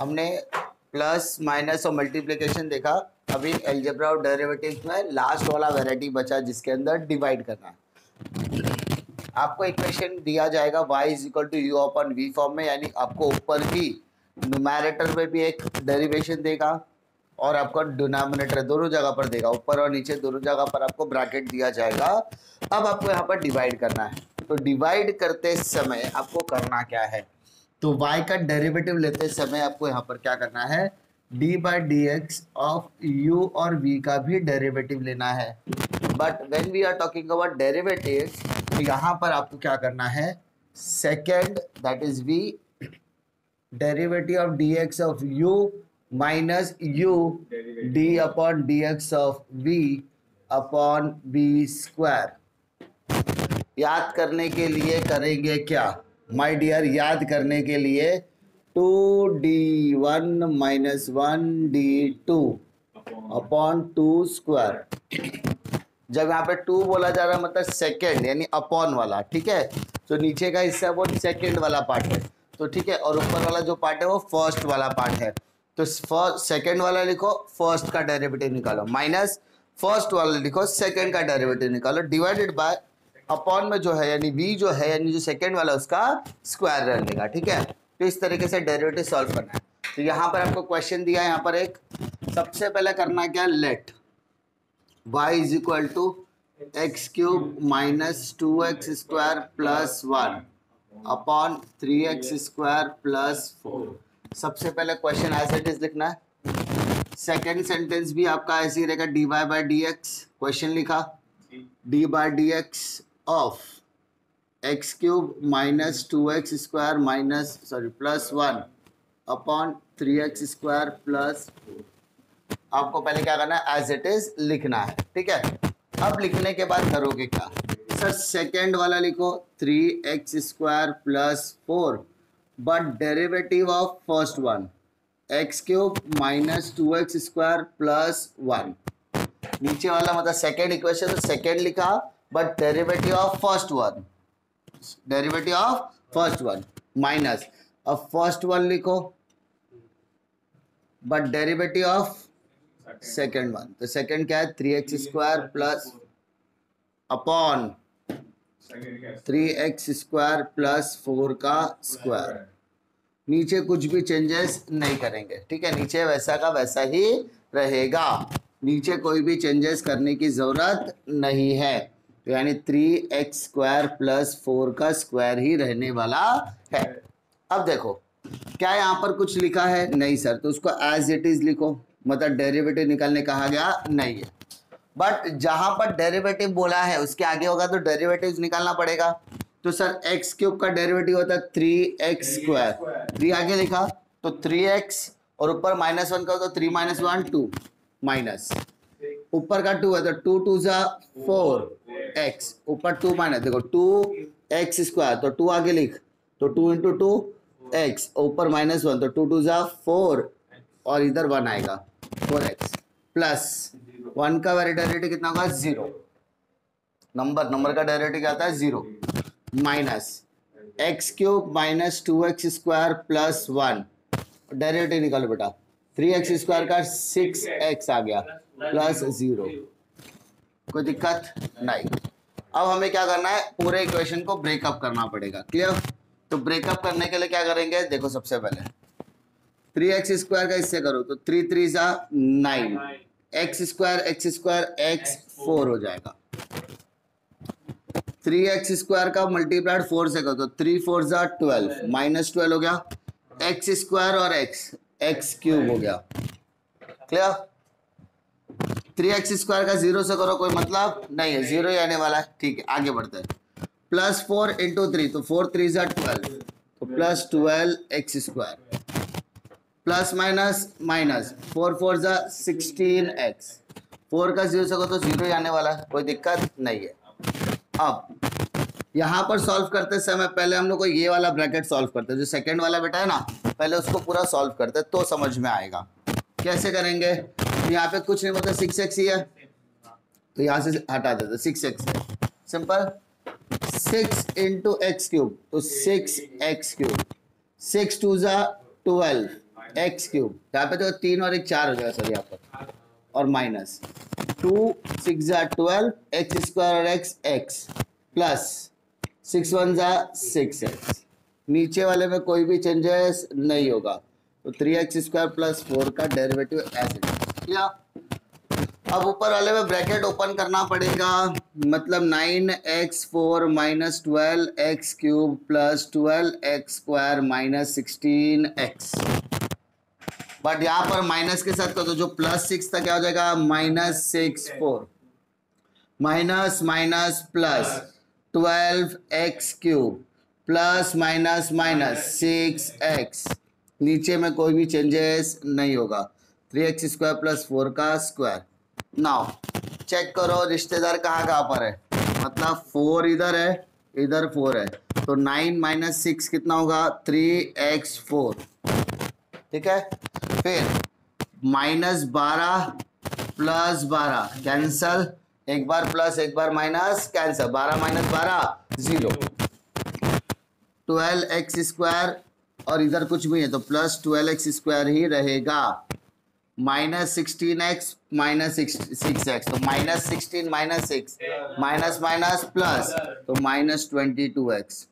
हमने plus minus और multiplication देखा। अभी एल्जेब्रा और डेरिवेटिव में लास्ट वाला वेराइटी बचा, जिसके अंदर डिवाइड करना है। आपको इक्वेशन दिया जाएगा y is equal to u upon v form में, यानी आपको ऊपर भी न्यूमेरेटर में भी एक डेरिवेशन देगा और आपको डिनोमिनेटर दोनों जगह पर देगा। ऊपर और नीचे दोनों जगह पर आपको ब्रैकेट दिया जाएगा। अब आपको यहाँ पर डिवाइड करना है। तो डिवाइड करते समय आपको करना क्या है? तो y का डेरिवेटिव लेते समय आपको यहाँ पर क्या करना है? d by d x of u और v का भी डेरिवेटिव लेना है। But when we are talking about derivative तो यहाँ पर आपको क्या करना है? Second that is v derivative of d x of u minus u d upon d x of v upon b square याद करने के लिए करेंगे क्या? माय डियर याद करने के लिए two d one minus one d two upon two square जब यहाँ पे टू बोला जा रहा है मतलब सेकेंड यानी अपॉन वाला, ठीक है? तो नीचे का हिस्सा वो सेकेंड वाला पार्ट है। तो ठीक है, और ऊपर वाला जो पार्ट है, वो फ़र्स्ट वाला पार्ट है। तो फ़र्स्ट सेकेंड वाला लिखो फ़र्स्ट का डेरिवेटिव निकालो। माइनस फ़र्स्ट वाला लिखो सेकेंड का डेरिवेटिव निकालो। डिवाइडेड बाय अपॉन में जो है, यानी v जो है, यानी जो सेकेंड वाला उसका स्क्वायर रह लेगा, ठीक है? तो इस तरीके से डेरिवेटिव सॉल्व करना है। तो यहाँ पर आपको क्वेश्चन दिया है यहाँ पर एक, सबसे पहले करना क्या? Let y is equal to x cube minus two x square plus one upon three x square plus four सबसे पहले क्वेश्चन एज इट इज़ लिखना है। सेकेंड सेंटेंस भी आपका ऐसे ही रहेगा d y by d x question लिखा। D by d x of x cube minus two x square minus sorry plus one upon three x square plus आपको पहले क्या करना है? एज इट इज़ लिखना है, ठीक है? अब लिखने के बाद करोगे क्या? सर सेकेंड वाला लिखो three x square plus four but derivative of first one x cube minus two x square plus one नीचे वाला मतलब सेकेंड इक्वेशन तो सेकेंड लिखा but derivative of first one derivative of first one minus अब first one लिखो। But derivative of second one तो second क्या है? Three x square plus upon three x square plus four का square नीचे कुछ भी चेंजेस नहीं करेंगे। ठीक है? नीचे वैसा का वैसा ही रहेगा। नीचे कोई भी चेंजेस करने की ज़रूरत नहीं है। तो यानी three x square plus four का स्क्वायर ही रहने वाला है। अब देखो, क्या यहाँ पर कुछ लिखा है? नहीं सर तो उसको एज इट इज़ लिखो। मतलब डेरिवेटिव निकालने कहा गया नहीं है। बट जहाँ पर डेरिवेटिव बोला है, उसके आगे होगा तो डेरिवेटिव निकालना पड़ेगा। तो सर एक्स क्यूब का डेरिवेटिव होता है थ्री एक्स स्क्वायर थ्री आगे लिखा तो थ्री एक्स और ऊपर माइनस वन का तो three minus one two minus ऊपर का टू है तो टू टू जा फोर एक्स, ऊपर टू माइनस, देखो टू एक्स स्क्वायर तो टू आगे लिख तो टू इंटू टू एक्स, ऊपर माइनस वन तो टू टू जा फोर, और इधर वन आएगा, फोर एक्स, प्लस वन का डेरिवेटिव कितना होगा? ज़ीरो। नंबर नंबर का डेरिवेटिव क्या आता है? Zero. Minus x cube minus two x square plus one. Derivative निकालो बेटा। थ्री एक्स स्क्वायर का सिक्स एक्स आ गया। प्लस ज़ीरो कोई दिक्कत नहीं। अब हमें क्या करना है? पूरे इक्वेशन को ब्रेकअप करना पड़ेगा। क्लियर तो ब्रेकअप करने के लिए क्या करेंगे? देखो सबसे पहले। थ्री एक्स स्क्वायर का इससे करो तो थ्री थ्री सा nine x square x square x four हो जाएगा। थ्री एक्स स्क्वायर का मल्टीप्लाइड फोर से करो तो थ्री फोर सा ट्वेल्व माइनस ट्वेल्व हो गया। एक्स स्क्वायर और एक्स एक्स क्यूब हो गया। क्लियर थ्री एक्स स्क्वायर का ज़ीरो से करो, कोई मतलब नहीं है। ज़ीरो ही आने वाला है। ठीक है, आगे बढ़ते हैं। प्लस फोर इंटू थ्री तो फोर थ्री जार ट्वेल्व तो plus twelve x square plus minus minus four four जा सिक्सटीन एक्स फोर का ज़ीरो से करो तो ज़ीरो ही आने वाला है। कोई दिक्कत नहीं है। अब, यहाँ पर सॉल्व करते समय पहले हम लोग को ये वाला ब्रैकेट सॉल्व करते हैं। जो सेकंड वाला बेटा है ना, पहले उसको पूरा सॉल्व करते तो समझ में आएगा। कैसे करेंगे? यहाँ पे कुछ नहीं मतलब सिक्स एक्स ही है। तो यहाँ से हटा देते सिक्स एक्स है simple six into x cube तो six x cube six two ज़ा ट्वेल्व एक्स क्यूब यहाँ पे तो तीन और एक चार हो जाएगा सर यहाँ पर। और माइनस टू सिक्स ज़ा ट्वेल्व एक्स स्क्वायर और x x plus six one ज़ा सिक्स एक्स नीचे वाले में कोई भी चेंजेस नहीं होगा। तो three x square plus four का डेरिवेटिव ऐसे या अब ऊपर वाले में ब्रैकेट ओपन करना पड़ेगा। मतलब nine x four minus twelve x cube plus twelve x square minus sixteen x. But यहाँ पर माइनस के साथ तो जो प्लस सिक्स था क्या हो जाएगा? Minus six four. Minus minus plus twelve x cube plus minus minus six x. नीचे में कोई भी चेंजेस नहीं होगा। Three x square plus four का स्क्वायर। नाउ चेक करो रिश्तेदार कहाँ कहाँ पर है। मतलब फोर इधर है, इधर फोर है। तो नाइन माइनस सिक्स कितना होगा? Three x four. ठीक है? फिर माइनस बारह प्लस बारह कैंसल एक बार प्लस, एक बार माइनस कैंसल बारह माइनस बारह ज़ीरो ट्वेल्व एक्स स्क्वायर, और इधर कुछ भी है तो प्लस ट्वेल्व एक्स स्क्वायर ही रहेगा। Minus sixteen x, minus six x तो minus sixteen minus six, minus minus plus तो minus twenty two x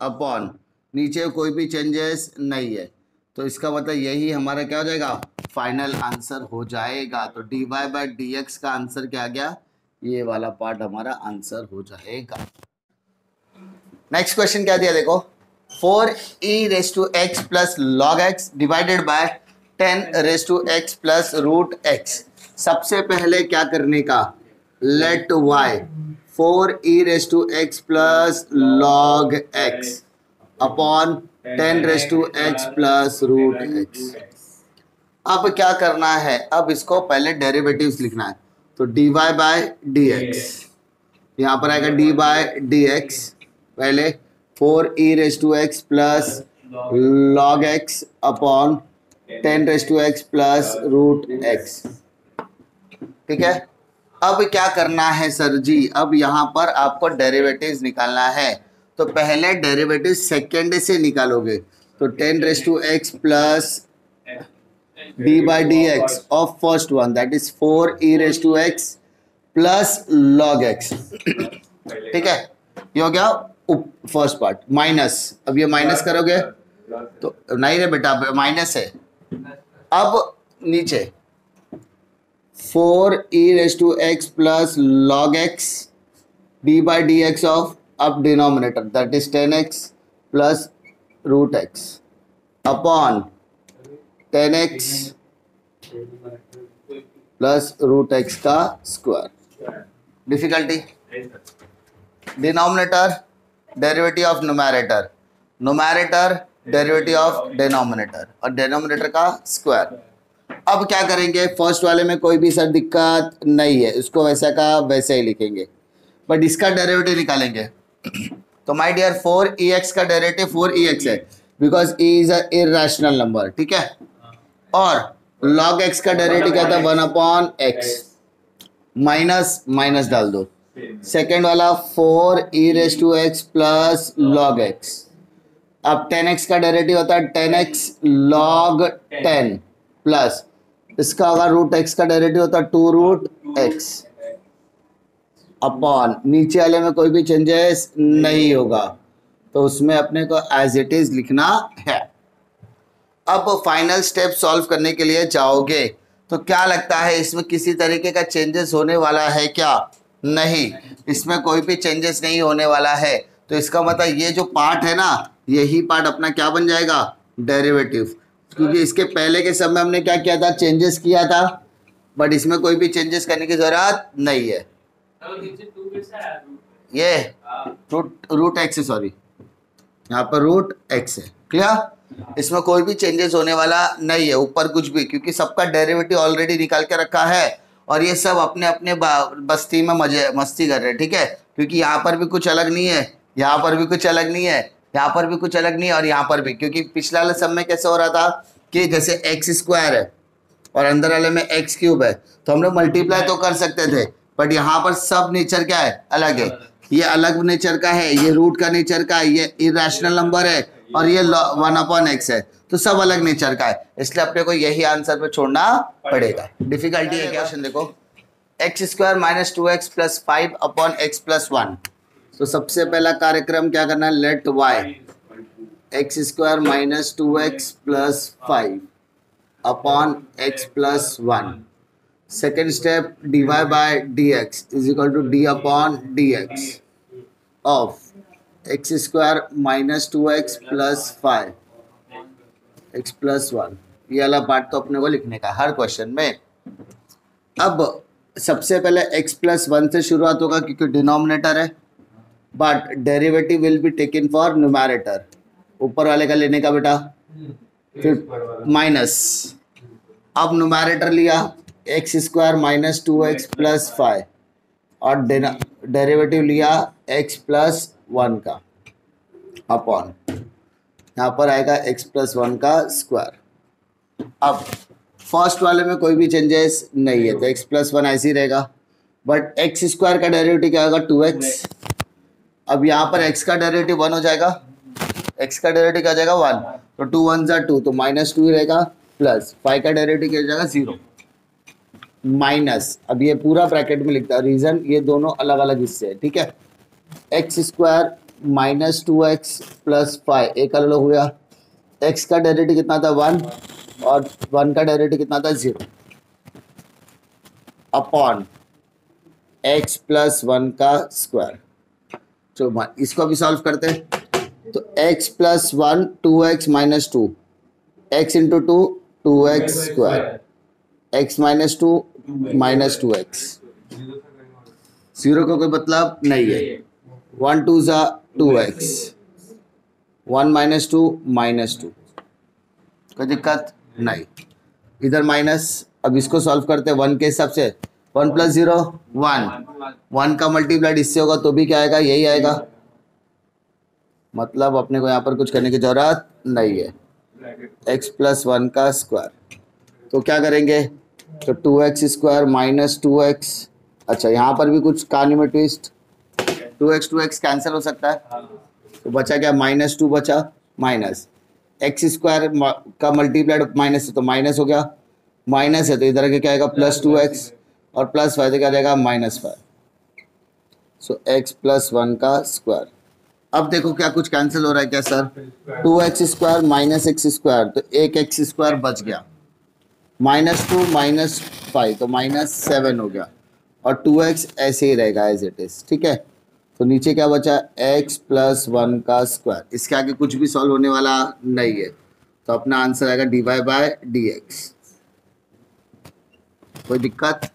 upon. नीचे कोई भी चेंजेस नहीं है। तो इसका मतलब यही हमारा क्या हो जाएगा? फाइनल आंसर हो जाएगा। तो d y by d x का आंसर क्या गया? ये वाला पार्ट हमारा आंसर हो जाएगा। नेक्स्ट क्वेश्चन क्या दिया? देखो four e raise to x plus log x divided by ten raise to x plus root x. सबसे पहले क्या करने का? Let y. Four e raise to x plus log x. Upon ten raise to x plus root x. अब क्या करना है? अब इसको पहले डेरिवेटिव्स लिखना है। तो d y by d x यहाँ पर आएगा डी बाय डी एक्स पहले four e raise to x plus log x upon ten raise to x plus root x ठीक है? अब क्या करना है सर जी? अब यहाँ पर आपको डेरिवेटिव्स निकालना है। तो पहले डेरिवेटिव सेकेंड से निकालोगे। तो ten raise to x plus d by d x of first one that is four e raise to x plus log x ठीक है? ये हो गया फ़र्स्ट पार्ट माइनस अब ये माइनस करोगे? तो नहीं रे बेटा माइनस है। अब नीचे। Four e raise to x plus log x d by d x of अब denominator that is ten x plus root x upon ten x plus root x का square difficulty denominator derivative of numerator numerator derivative of denominator और denominator का square अब क्या करेंगे? First वाले में कोई भी सर दिक्कत नहीं है। इसको वैसा का वैसे ही लिखेंगे। बट इसका डेरिवेटिव निकालेंगे। तो my dear four e x का डेरिवेटिव फोर ई एक्स है। Because e is a irrational number ठीक है? और लॉग एक्स का डेरिवेटिव क्या था? One upon x minus minus डाल दो। सेकेंड वाला four e raise to x plus log x अब टेन एक्स का डेरेटिव होता है ten x log ten plus इसका अगर रूट एक्स का डेरेटिव होता है टू रूट एक्स अपॉन नीचे वाले में कोई भी चेंजेस नहीं होगा। तो उसमें अपने को एज इट इज़ लिखना है। अब फाइनल स्टेप सॉल्व करने के लिए जाओगे। तो क्या लगता है, इसमें किसी तरीके का चेंजेस होने वाला है क्या? नहीं। इसमें कोई भी चेंजेस नहीं होने वाला है। तो इसका मतलब ये जो पार्ट है ना यही पार्ट अपना क्या बन जाएगा? डेरिवेटिव क्योंकि इसके पहले के समय हमने क्या किया था? चेंजेस किया था। बट इसमें कोई भी चेंजेस करने की ज़रूरत नहीं है। ये रूट रूट एक्स है सॉरी यहाँ पर रूट एक्स है। क्लियर इसमें कोई भी चेंजेस होने वाला नहीं है ऊपर कुछ भी क्योंकि सबका डेरिवेटिव ऑलरेडी निकाल के रखा है। और ये सब अपने अपने बस्ती में मज़े मस्ती कर रहे हैं ठीक है? क्योंकि यहाँ पर भी कुछ अलग नहीं है यहाँ पर भी कुछ अलग नहीं है। यहाँ पर भी कुछ अलग नहीं और यहाँ पर भी क्योंकि पिछला वाले सब में कैसे हो रहा था कि जैसे एक्स स्क्वायर है और अंदर वाले में एक्स क्यूब है तो हम लोग मल्टीप्लाई तो कर सकते थे बट यहाँ पर सब नेचर क्या है? अलग है। ये अलग नेचर का है ये रूट का नेचर का है ये इरेशनल नंबर है और ये वन अपॉन एक्स है तो सब अलग नेचर का है। इसलिए अपने को यही आंसर पे छोड़ना पड़ेगा। डिफिकल्टी है क्वेश्चन देखो। X square minus two x plus five upon x plus one तो सबसे पहला कार्यक्रम क्या करना है? Let y x square minus two x plus five upon x plus one second step d y by d x is equal to d upon d x of x square minus two x plus five x plus one ये वाला part तो अपने को लिखने का हर question में। अब सबसे पहले x प्लस वन से शुरुआत होगा क्योंकि डिनोमिनेटर है। But derivative will be taken for numerator ऊपर वाले का लेने का बेटा? फिर माइनस अब न्यूमैरेटर लिया। X square minus two x plus five और डेरिवेटिव लिया एक्स प्लस वन का। अपॉन यहाँ पर आएगा एक्स प्लस वन का स्क्वायर अब फ़र्स्ट वाले में कोई भी चेंजेस नहीं है तो एक्स प्लस वन ऐसे ही रहेगा। बट एक्स स्क्वायर का डेरिवेटिव क्या होगा? टू एक्स अब यहाँ पर एक्स का डेरिवेटिव वन हो जाएगा। एक्स का डेरिवेटिव क्या जाएगा वन तो टू वन ज़ा टू तो माइनस टू ही रहेगा प्लस फाइव का डेरिवेटिव क्या जाएगा ज़ीरो माइनस अब ये पूरा ब्रैकेट में लिखता है। रीजन ये दोनों अलग अलग हिस्से हैं, ठीक है? X square minus two x plus five एक अलग हो गया। एक्स का डेरिवेटिव कितना था वन और वन का डेरिवेटिव कितना था zero upon x plus one का स्क्वायर चलो इसको अभी सॉल्व करते हैं। तो x plus one two x minus two x into two two x square x minus two minus two x zero का कोई मतलब नहीं है। वन टू ज़ा two x one minus two minus two कोई दिक्कत नहीं। इधर माइनस अब इसको सॉल्व करते हैं वन के हिसाब से। One plus zero, one. One का मल्टीप्लाइड इससे होगा तो भी क्या आएगा? यही आएगा। मतलब अपने को यहाँ पर कुछ करने की ज़रूरत नहीं है। एक्स प्लस वन का स्क्वायर तो क्या करेंगे? तो two x square minus two x अच्छा यहाँ पर भी कुछ कहानी में twist two x two x cancel हो सकता है। तो बचा क्या? माइनस टू बचा। माइनस एक्स स्क्वायर का मल्टीप्लाइड माइनस है तो माइनस हो गया। माइनस है तो इधर के क्या आएगा? प्लस टू एक्स और प्लस फाइव तो क्या जाएगा? Minus five so x plus one का स्क्वायर अब देखो क्या कुछ कैंसिल हो रहा है क्या sir two x square minus x square तो एक एक्स स्क्वायर बच गया. माइनस टू माइनस फाइव तो माइनस सेवन हो गया. और टू एक्स ऐसे ही रहेगा एज इट इज़ ठीक है? तो नीचे क्या बचा? एक्स प्लस वन का स्क्वायर इसके आगे कुछ भी सॉल्व होने वाला नहीं है. तो अपना आंसर आएगा d y by d x कोई दिक्कत?